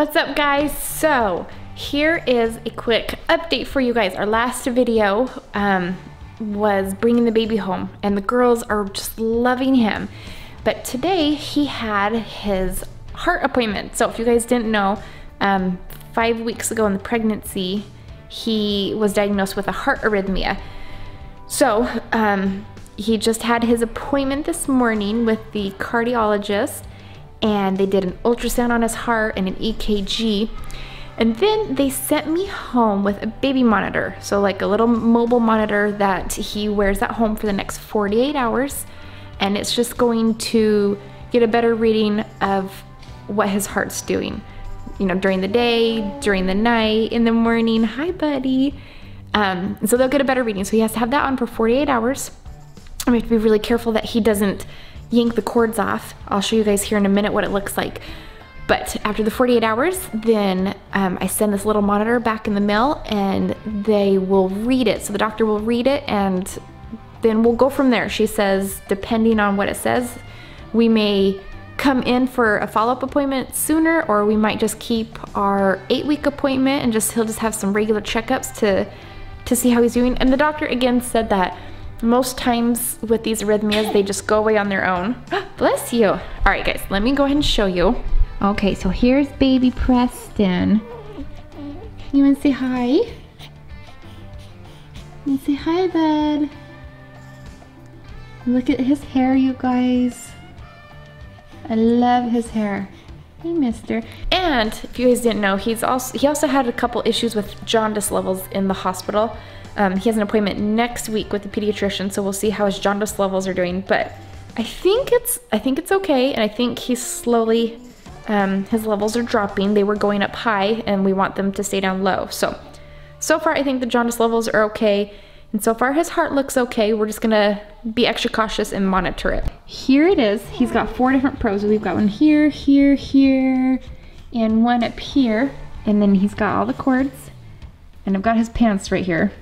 What's up guys? So here is a quick update for you guys. Our last video um, was bringing the baby home and the girls are just loving him. But today he had his heart appointment. So if you guys didn't know, um, five weeks ago in the pregnancy, he was diagnosed with a heart arrhythmia. So um, he just had his appointment this morning with the cardiologist and they did an ultrasound on his heart and an EKG. And then they sent me home with a baby monitor. So like a little mobile monitor that he wears at home for the next 48 hours. And it's just going to get a better reading of what his heart's doing. You know, during the day, during the night, in the morning. Hi, buddy. Um, so they'll get a better reading. So he has to have that on for 48 hours. And we have to be really careful that he doesn't yank the cords off. I'll show you guys here in a minute what it looks like. But after the 48 hours, then um, I send this little monitor back in the mail and they will read it. So the doctor will read it and then we'll go from there. She says, depending on what it says, we may come in for a follow-up appointment sooner or we might just keep our eight week appointment and just he'll just have some regular checkups to to see how he's doing. And the doctor again said that most times with these arrhythmias, they just go away on their own. Bless you. All right, guys, let me go ahead and show you. Okay, so here's baby Preston. You wanna say hi? You say hi, bud. Look at his hair, you guys. I love his hair. Hey, mister. And if you guys didn't know, he's also he also had a couple issues with jaundice levels in the hospital. Um, he has an appointment next week with the pediatrician, so we'll see how his jaundice levels are doing. But I think it's I think it's okay, and I think he's slowly um, his levels are dropping. They were going up high, and we want them to stay down low. So so far, I think the jaundice levels are okay. And so far his heart looks okay. We're just gonna be extra cautious and monitor it. Here it is. He's got four different probes. We've got one here, here, here, and one up here. And then he's got all the cords. And I've got his pants right here.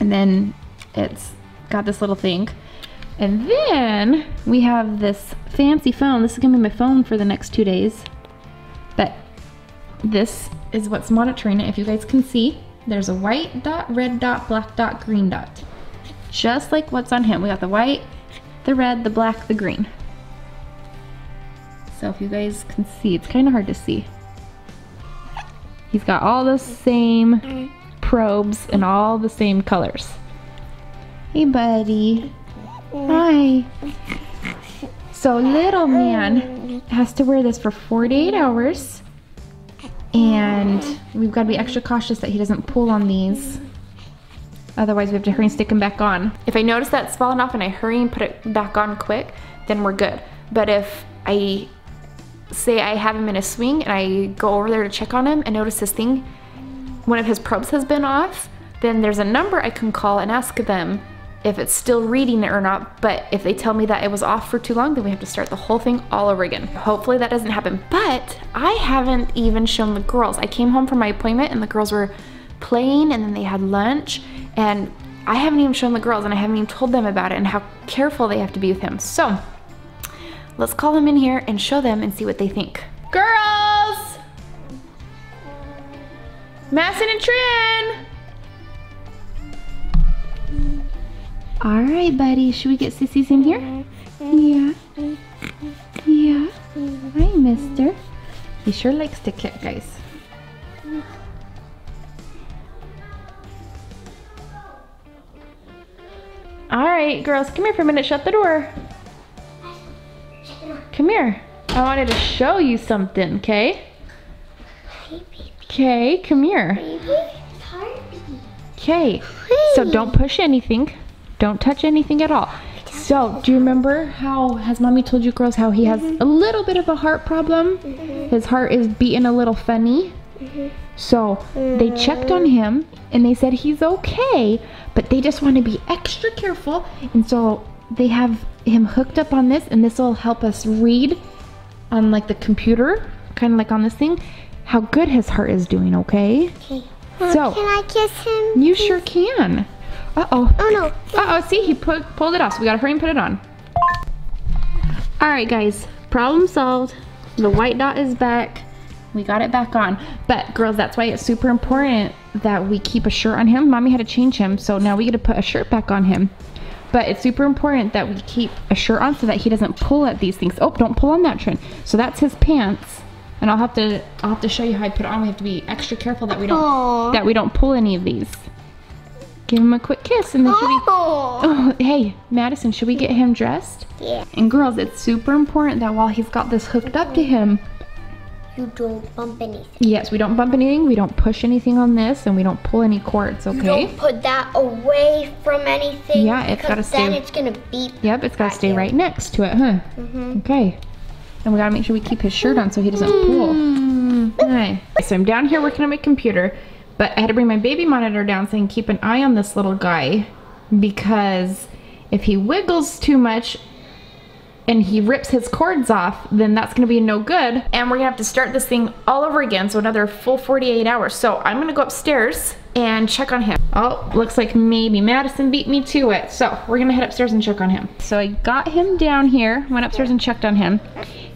And then it's got this little thing. And then we have this fancy phone. This is gonna be my phone for the next two days. But this is what's monitoring it, if you guys can see. There's a white dot, red dot, black dot, green dot. Just like what's on him. We got the white, the red, the black, the green. So if you guys can see, it's kind of hard to see. He's got all the same probes and all the same colors. Hey buddy. Hi. So little man has to wear this for 48 hours and we've got to be extra cautious that he doesn't pull on these. Otherwise we have to hurry and stick him back on. If I notice that's fallen off and I hurry and put it back on quick, then we're good. But if I say I have him in a swing and I go over there to check on him and notice this thing, one of his probes has been off, then there's a number I can call and ask them if it's still reading it or not, but if they tell me that it was off for too long, then we have to start the whole thing all over again. Hopefully that doesn't happen, but I haven't even shown the girls. I came home from my appointment and the girls were playing and then they had lunch and I haven't even shown the girls and I haven't even told them about it and how careful they have to be with him. So let's call them in here and show them and see what they think. Girls! Madison and Trin! All right, buddy. Should we get sissies in here? Yeah. Yeah. Hi, mister. He sure likes to kick, guys. All right, girls, come here for a minute. Shut the door. Come here. I wanted to show you something, okay? Okay, come here. Okay, so don't push anything. Don't touch anything at all. So, do you remember how, has mommy told you girls how he has mm-hmm. a little bit of a heart problem? Mm-hmm. His heart is beating a little funny. Mm-hmm. So, they checked on him and they said he's okay, but they just want to be extra careful. And so, they have him hooked up on this and this will help us read on like the computer, kind of like on this thing, how good his heart is doing, okay? Okay. So- uh, can I kiss him? You sure can. Uh-oh. Oh no. Uh-oh, see, he pu pulled it off, so we gotta hurry and put it on. All right, guys, problem solved. The white dot is back. We got it back on. But girls, that's why it's super important that we keep a shirt on him. Mommy had to change him, so now we get to put a shirt back on him. But it's super important that we keep a shirt on so that he doesn't pull at these things. Oh, don't pull on that Trin. So that's his pants. And I'll have to I'll have to show you how I put it on. We have to be extra careful that we don't Aww. that we don't pull any of these. Give him a quick kiss and then should we Oh. Oh, hey, Madison, should we get him dressed? Yeah. And girls, it's super important that while he's got this hooked up to him, You don't bump anything. yes, we don't bump anything, we don't push anything on this, and we don't pull any cords, You okay? don't put that away from anything. Yeah, it's gotta stay. then it's gonna beep. Yep, it's gotta stay you. right next to it, huh? Mm-hmm. Okay. And we gotta make sure we keep his shirt on so he doesn't pull. Hmm. Okay. So I'm down here working on my computer, but I had to bring my baby monitor down saying keep an eye on this little guy because if he wiggles too much and he rips his cords off, then that's gonna be no good. And we're gonna have to start this thing all over again, so another full 48 hours. So I'm gonna go upstairs and check on him. Oh, looks like maybe Madison beat me to it. So we're gonna head upstairs and check on him. So I got him down here, went upstairs and checked on him,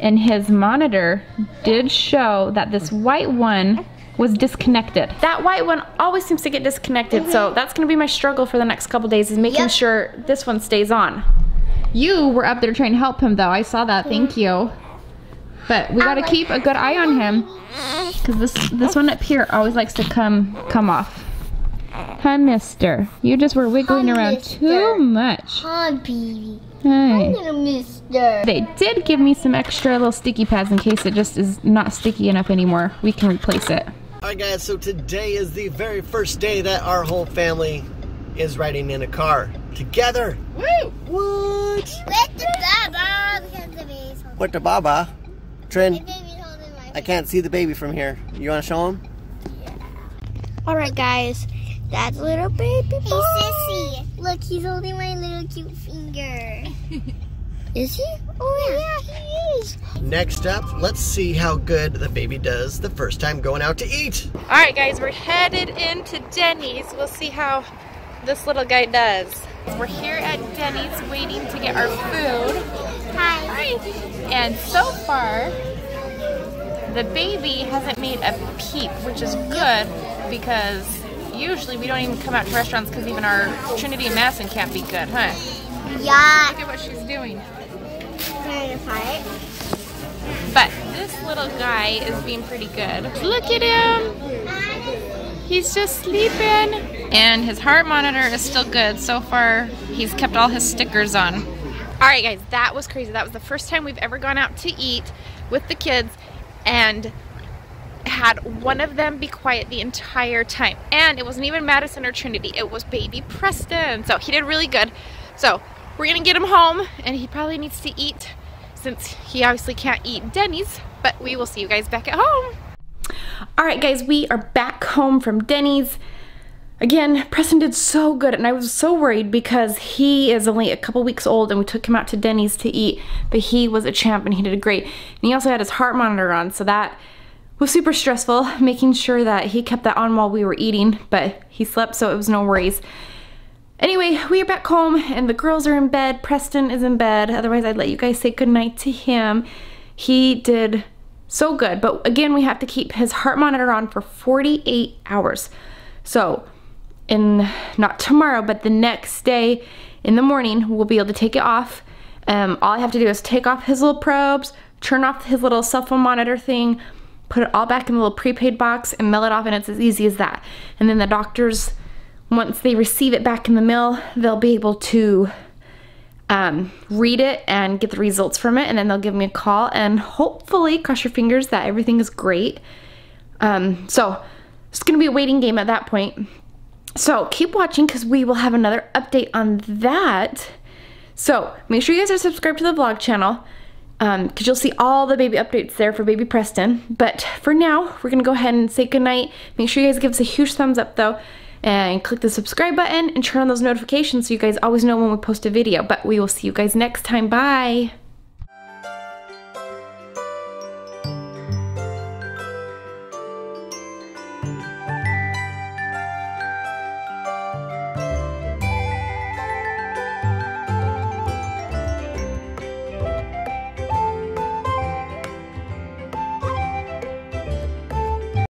and his monitor did show that this white one was disconnected. That white one always seems to get disconnected, so mm-hmm. that's gonna be my struggle for the next couple days is making Yep. sure this one stays on. You were up there trying to help him though. I saw that. Thank mm-hmm. you. But we gotta keep a good eye on him because this this one up here always likes to come come off. Hi, Mister. You just were wiggling Hi, around mister. too much. Hi, baby. Hi. Little mister. They did give me some extra little sticky pads in case it just is not sticky enough anymore. We can replace it. Alright guys, so today is the very first day that our whole family is riding in a car together. Woo! What? With the baba because the baby's holding. What the baba? Trin, The baby's holding my I can't see the baby from here. You wanna show him? Yeah. Alright, guys. That's little baby boy. Hey, Sissy. Look, he's holding my little cute finger. is he? Oh, yeah, he is. Next up, let's see how good the baby does the first time going out to eat. All right, guys, we're headed into Denny's. We'll see how this little guy does. We're here at Denny's waiting to get our food. Hi. Hi. And so far, the baby hasn't made a peep, which is good because usually we don't even come out to restaurants because even our Trinity and Madison can't be good, huh? Yeah. Look at what she's doing. Apart. But this little guy is being pretty good. Look at him. He's just sleeping. And his heart monitor is still good. So far, he's kept all his stickers on. All right, guys, that was crazy. That was the first time we've ever gone out to eat with the kids and had one of them be quiet the entire time. And it wasn't even Madison or Trinity. It was baby Preston. So he did really good. So we're to get him home and he probably needs to eat since he obviously can't eat Denny's. But we will see you guys back at home. All right, guys, we are back home from Denny's. Again, Preston did so good, and I was so worried because he is only a couple weeks old, and we took him out to Denny's to eat, but he was a champ and he did great. And he also had his heart monitor on, so that was super stressful, making sure that he kept that on while we were eating, but he slept, so it was no worries. Anyway, we are back home, and the girls are in bed. Preston is in bed. Otherwise, I'd let you guys say goodnight to him. He did so good, but again, we have to keep his heart monitor on for 48 hours. So, in not tomorrow, but the next day in the morning, we'll be able to take it off. Um, all I have to do is take off his little probes, turn off his little cell phone monitor thing, put it all back in the little prepaid box, and mail it off, and it's as easy as that. And then the doctors, once they receive it back in the mail, they'll be able to um, read it and get the results from it, and then they'll give me a call, and hopefully, cross your fingers that everything is great. Um, so it's gonna be a waiting game at that point. So keep watching because we will have another update on that. So make sure you guys are subscribed to the vlog channel Um, because you'll see all the baby updates there for baby Preston. But for now, we're gonna go ahead and say goodnight. Make sure you guys give us a huge thumbs up though and click the subscribe button and turn on those notifications so you guys always know when we post a video. But we will see you guys next time. Bye.